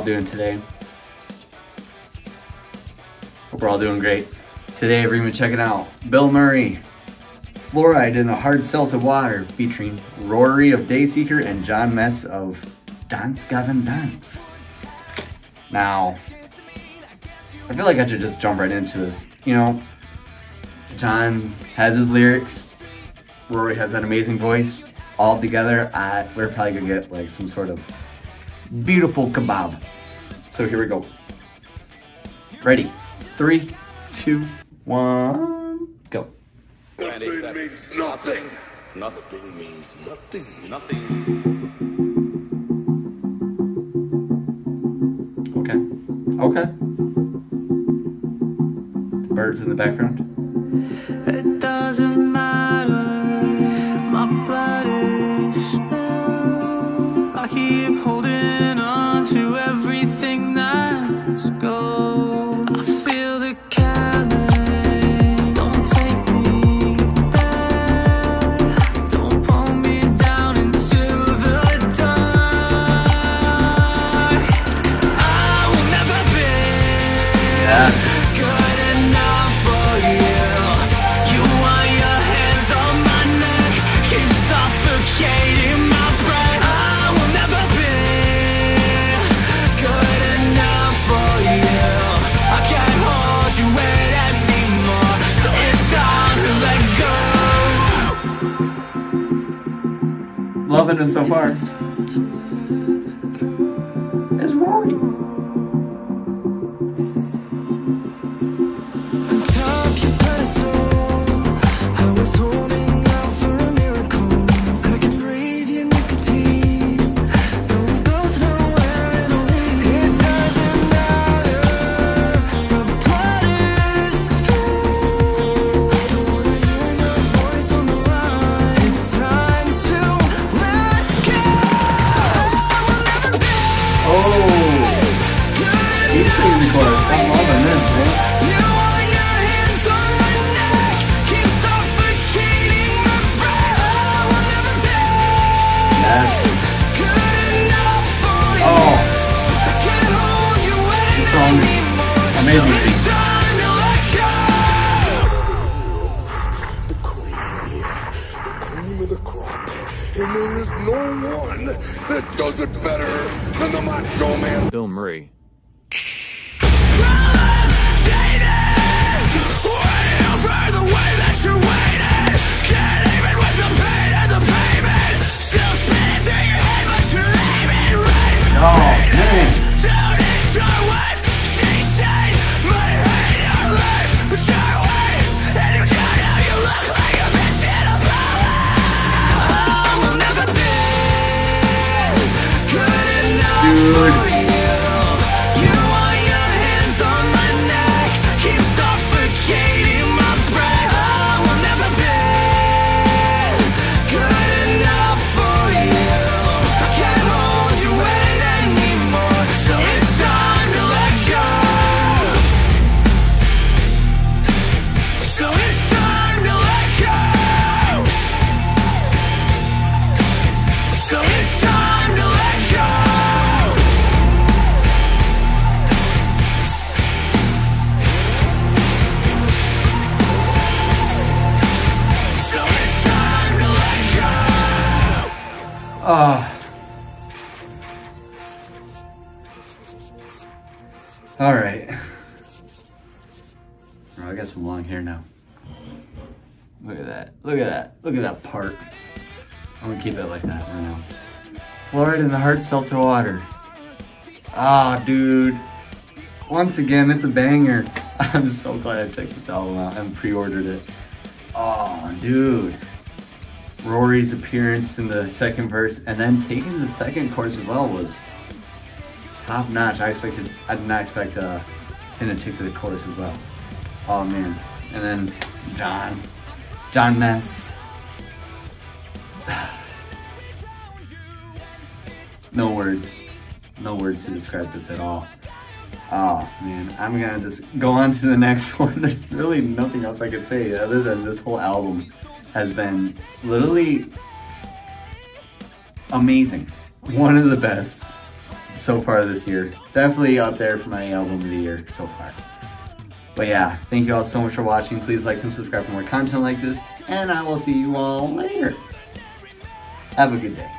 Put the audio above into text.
doing today? Hope we're all doing great. Today we're gonna be checking out Bilmuri, Fluoride in the Hard Seltzer Water, featuring Rory of Dayseeker and Jon Mess of Dance Gavin Dance. Now, I feel like I should just jump right into this. You know, Jon has his lyrics, Rory has an amazing voice. All together, I, we're probably gonna get like some sort of beautiful kebab. So here we go. Ready? Three, two, one, go. Nothing means nothing. Nothing means nothing. Nothing. Okay. Okay. Birds in the background. It doesn't matter, my blood is spilled. I keep holding on to everything Loving it so far. Here, the cream of the crop. And there is no one that does it better than the Macho Man. Bilmuri. Ah. All right. Oh, I got some long hair now. Look at that. Look at that. Look at that part. I'm gonna keep it like that for now. Fluoride in the hard seltzer water. Ah, dude. Once again, it's a banger. I'm so glad I checked this album out and pre-ordered it. Oh, dude. Rory's appearance in the second verse and then taking the second chorus as well was top notch. I expected, I did not expect uh, him to take the chorus as well. Oh man. And then Jon, Jon Mess. no words, no words to describe this at all. Oh man, I'm gonna just go on to the next one. There's really nothing else I could say other than this whole album has been literally amazing. One of the best so far this year. Definitely up there for my album of the year so far. But yeah, thank you all so much for watching. Please like and subscribe for more content like this, and I will see you all later. Have a good day.